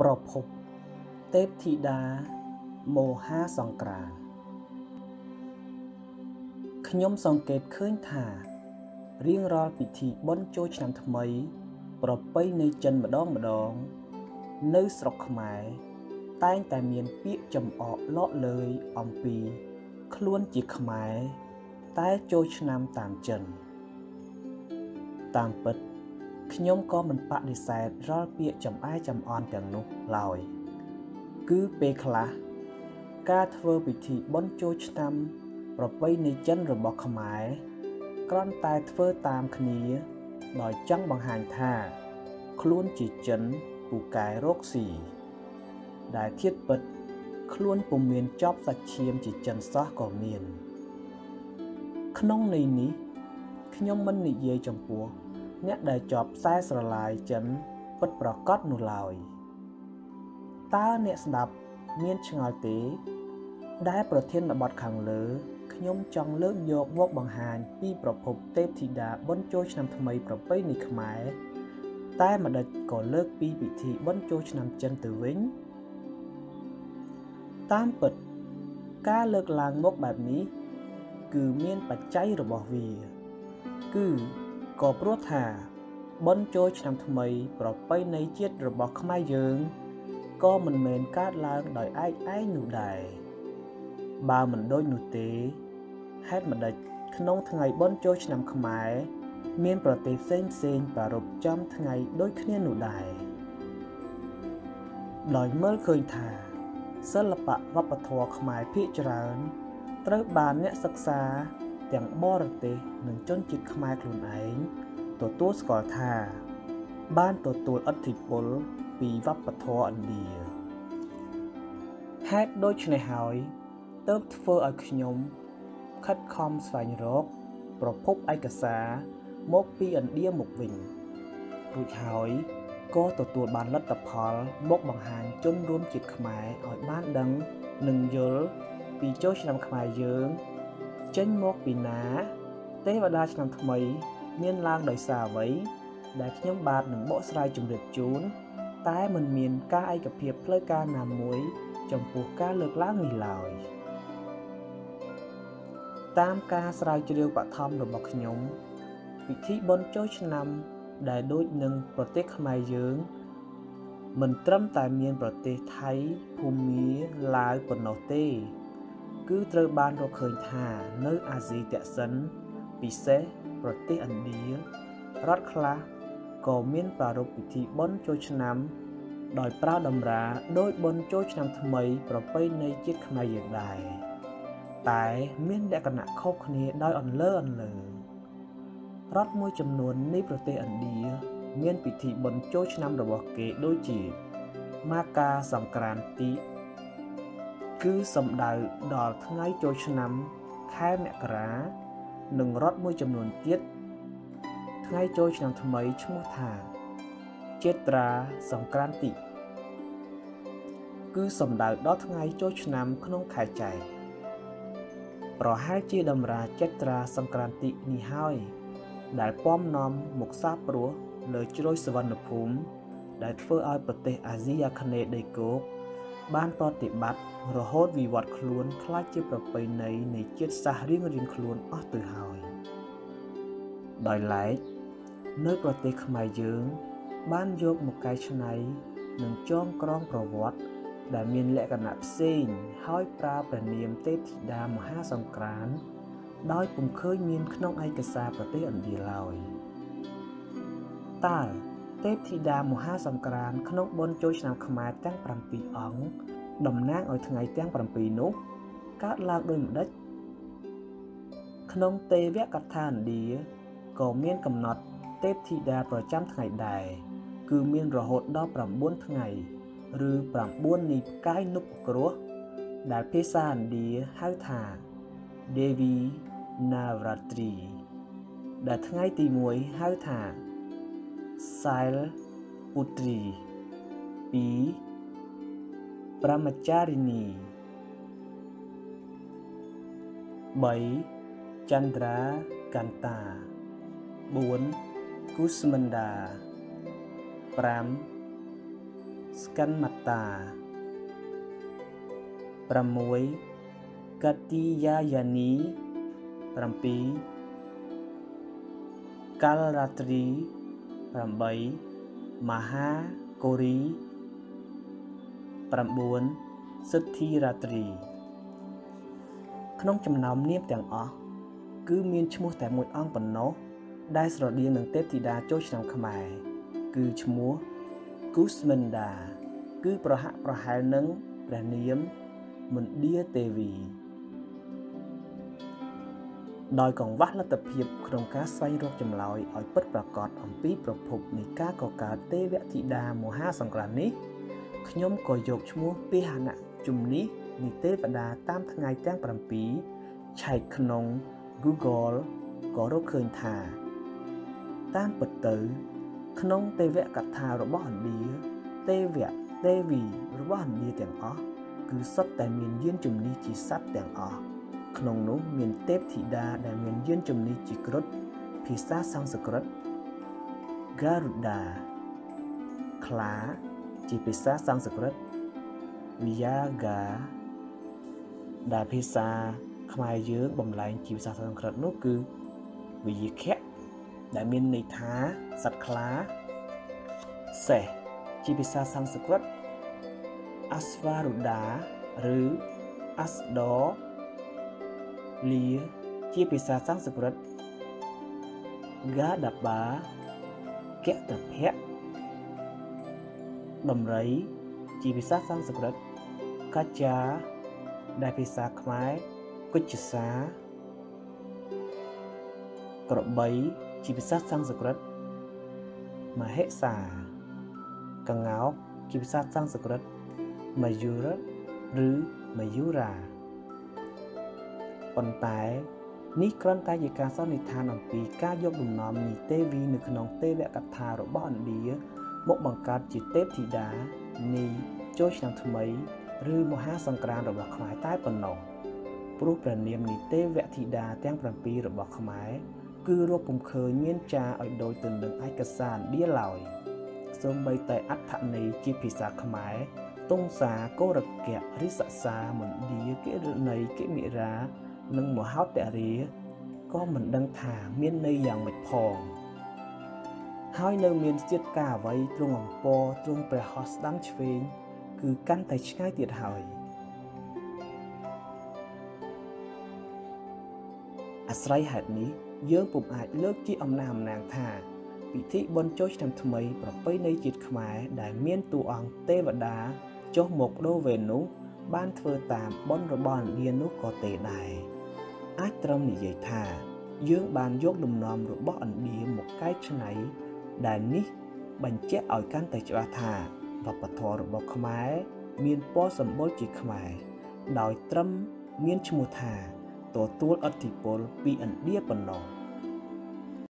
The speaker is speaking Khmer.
ប្រភពទេពធីតាមោហាសង្ក្រានខ្ញុំសង្កេតឃើញថារៀងរាល់ពិធីបុណ្យចូលឆ្នាំថ្មី ប្រពៃណីចិនម្ដងម្ដង នៅស្រុកខ្មែរតែងតែមានពាក្យចំអកលក់លើយអំពី ខ្លួនជាខ្មែរតែចូលឆ្នាំតាមចិន តាមពិត ខ្ញុំក៏មិនបដិសេធរាល់ពាក្យចំអែចំអន់ទាំងនោះឡើយគឺពេលខ្លះការធ្វើពិធីបុណ្យចូលឆ្នាំ ប្រពៃណីចិនរបស់ខ្មែរគ្រាន់តែធ្វើតាមគ្នា ដោយចង់បង្ហាញថា ខ្លួនជាចិនពូកែរកស៊ីដែលធៀបពិត ខ្លួនពុំមានចប់សាច់ឈាមជាចិនសោះក៏មាន ក្នុងន័យនេះខ្ញុំមិននិយាយចំពោះ អ្នកដែលជាប់ខ្សែស្រឡាយចិនពិតប្រកបនោះឡើយតើអ្នកស្ដាប់មានឆ្ងល់ទេ ដែលប្រធានបទខាងលើខ្ញុំចង់លើកយកមកបង្ហាញពីប្រភពទេពធីតាបុណ្យចូលឆ្នាំថ្មីប្រពៃណីខ្មែរតែម្ដេចក៏លើកពីពិធីបុណ្យចូលឆ្នាំចិនទៅវិញតាមពិតការលើកឡើងមកបែបនេះ គឺមានបច្ច័យរបស់វា គឺ ក៏ព្រោះថាបុណ្យចូលឆ្នាំថ្មី ប្រពៃណីជាតិរបស់ខ្មែរយើងក៏មិនមែនកើតឡើងដោយឯកឯងនោះដែរបើមិនដូចនោះទេហេតុម្ដេចក្នុងថ្ងៃបុណ្យចូលឆ្នាំខ្មែរមានប្រទេសផ្សេងផ្សេងប្រារព្ធចំថ្ងៃដូចគ្នានោះដែរដោយមើលឃើញថាសិល្បៈវប្បធម៌ខ្មែរភាគច្រើន ត្រូវបានអ្នកសិក្សា ទាំងបរទេសនិងជនជាតិខ្មែរខ្លួនឯងទទួលស្គាល់ថា បានទទួលឥទ្ធិពលពីវប្បធម៌ឥណ្ឌាហេតុដូច្នេះហើយទើបធ្វើឲ្យខ្ញុំខិតខំស្វែងរក ប្រភពឯកសារមកពីឥណ្ឌាមកវិញរួចហើយក៏ទទួលបានលទ្ធផលមកបង្ហាញជនរួមជាតិខ្មែរឲ្យបានដឹងនិងយល់ពីចូលឆ្នាំខ្មែរយើង ចេញមកពីណា ទេវតាឆ្នាំថ្មីមានឡើងដោយសារអ្វីដែលខ្ញុំបាទនឹងបកស្រាយជម្រាបជូន តែមិនមានការឯកភាពផ្លូវការណាមួយ ចំពោះការលើកឡើងនេះឡើយតាមការស្រាវជ្រាវបឋមរបស់ខ្ញុំពិធីបុណ្យចូលឆ្នាំដែលដូចនឹងប្រទេសខ្មែរយើង មិនត្រឹមតែមានប្រទេសថៃភូមាឡាវប៉ុណ្ណោះទេ គឺត្រូវបានរកឃើញថានៅអាស៊ីតសិនពិសេសប្រទេសឥណ្ឌារដ្ឋខ្លះក៏មានប្រារព្ធពិធីបុណ្យចូលឆ្នាំ ដោយប្រើតម្រាដោយបុណ្យចូលឆ្នាំថ្មី ប្រពៃណីជាតិខ្មែរយើងដែរតែមានលក្ខណៈខុសគ្នាដោយអន្លើអន្លើរដ្ឋមួយចំនួននៃប្រទេសឥណ្ឌាមានពិធីបុណ្យចូលឆ្នាំរបស់គេដូចជាម៉ាកាសង្ក្រានទី គឺសំដៅដល់ថ្ងៃចូលឆ្នាំខែមករានិងរដ្ឋមួយចំនួនទៀតថ្ងៃចូលឆ្នាំថ្មីឈ្មោះថា ចេត្រាសង្ក្រាន្តិគឺសំដៅដល់ថ្ងៃចូលឆ្នាំក្នុងខែចែកប្រហែលជាតម្រាចេត្រាសង្ក្រាន្តិនេះហើយ ដែលពំនាំមកសាព្រោះលើជ្រោយសវណ្ណភូមិដែលធ្វើឲ្យប្រទេសអាស៊ីអាគ្នេយ៍ដីគោក បានប្រតិបត្តិរហូតវិវត្តខ្លួនខ្លាចជាប្រពៃណីនៃជាតិសាសន៍រៀងរៀងខ្លួនអស់ទៅហើយដោយឡែកនៅប្រទេសខ្មែរយើង បានយកមកកែច្នៃនិងចងក្រងប្រវត្តិដែលមានលក្ខណៈផ្សេងហើយប្រើព្រះនាមទេពធីតាមហាសង្ក្រានដោយពុំឃើញមានក្នុងឯកសារប្រទេសឥណ្ឌាឡើយតើ ទេពធីតាមហាសង្ក្រានក្នុងបុណ្យចូលឆ្នាំខ្មែរទាំង7អង្គតំណាងឲ្យថ្ងៃទាំង7នោះកើតឡើងដោយម្ដេចក្នុងទេវកថាឥណ្ឌាក៏មានកំណត់ទេពធីតាប្រចាំថ្ងៃដែរគឺមានរហូតដល់9ថ្ងៃ ឬ9នីផ្កាយនុបគ្រោះដែលភាសាឥណ្ឌាហៅថា Devi Navratri ដែលថ្ងៃទី1ហៅថា Sail Putri 2 Brahmacharini 3. Chandra Kanta 4. Kusmanda 5. Skanmata 6 Katiyayani 7 Kalratri 8 Mahakori 9សិទ្ធិរាត្រី ក្នុងចំណោមនាមទាំងអស់គឺមានឈ្មោះតែមួយអង្គប៉ុណ្ណោះដែលស្រដៀងនឹងទេពធីតាចូលឆ្នាំខ្មែរគឺឈ្មោះគូស្មិនដា គឺប្រហាក់ប្រហែលនឹងព្រះនាមមន្តាទេវី ដោយកង្វះលទ្ធភាពក្នុងការស្វែងរកចម្លើយឲ្យពិតប្រាកដអំពីប្រភពនៃការកកើតទេវធីតាមហាសង្គ្រាមនេះខ្ញុំក៏យកឈ្មោះពាហនៈជំនិះនីទេវតាតាមថ្ងៃទាំង7ឆែកក្នុង Google ក៏រកឃើញថាតាមពិតទៅ ក្នុងទេវកថារបស់ឥណ្ឌាទេវៈទេវីរបស់ឥណ្ឌាទាំងអស់គឺសុទ្ធតែមានយានជំនិះជាសត្វទាំងអស់ ក្នុងនោះមានទេពធីតាដែលមានយានជំនិះជាគ្រុឌភាសាសំស្ក្រឹត Garuda ខ្លាជាភាសាសំស្ក្រឹត Viyaga ដែលភាសាខ្មែរយើងបំលែងជាភាសាសំស្ក្រឹតនោះគឺវិយាខៈដែលមានន័យថាសត្វខ្លាសេះជាភាសាសំស្ក្រឹត Asvaruda ឬ Asdo លាជាភាសាសំស្ក្រឹត Gadaba កតភៈដំរីជាភាសាសំស្ក្រឹតកាចាដែលភាសាខ្មែរគុជសាក្របីជាភាសាសំស្ក្រឹតមហិសាកង្កោកជាភាសាសំស្ក្រឹតមយុរឬមយុរា ប៉ុន្តែនេះគ្រាន់តែជាការសន្និដ្ឋានអំពីការយកលំនាំនីទេវីនៅក្នុងទេវកថារបស់ឥណ្ឌាមកបង្កើតជាទេពធីតានីចូលឆ្នាំថ្មីឬមហាសង្គ្រាមរបស់ខ្មែរតែប៉ុណ្ណោះព្រោះព្រះនាមនីទេវធីតាទាំង7របស់ខ្មែរគឺរកពុំឃើញមានចាឲ្យដូចទៅនឹងឯកសារឥណ្ឌាឡើយសូម្បីតែអត្ថន័យជាភាសាខ្មែរតុងសាកោរកៈរិសសាមណ្ឌាកិរណីកិមិរា និងមហោតរាក៏មិនដឹងថាមានន័យយ៉ាងម៉េចផងហើយនៅមានស្ទាតការអ្វីទ្រង់អំពរទ្រង់ព្រះហស្តស្ដាំឆ្វេងគឺកាន់តែឆ្ងាយទៀតហើយអាស្រ័យហេតុនេះយើងពុំអាចលើកជាអំណះអំណាងថាពិធីបុណ្យចូលឆ្នាំថ្មី ប្រពៃណីជាតិខ្មែរដែលមានតួអង្គទេវតាចុះមកដូវេនោះបានធ្វើតាមបុណ្យរបស់ឥណ្ឌានោះក៏ទេដែរ អាចត្រឹមនិយាយថា យើងបានយកលំនាំរបស់ឥណ្ឌាមកកែច្នៃដែលនេះបញ្ជាក់ឲ្យកាន់តែច្បាស់ថាវប្បធម៌របស់ខ្មែរមានពណ៌សម្បុរជាខ្មែរដោយត្រឹមមានឈ្មោះថា ទទួលឥទ្ធិពលពីឥណ្ឌាប៉ុណ្ណោះ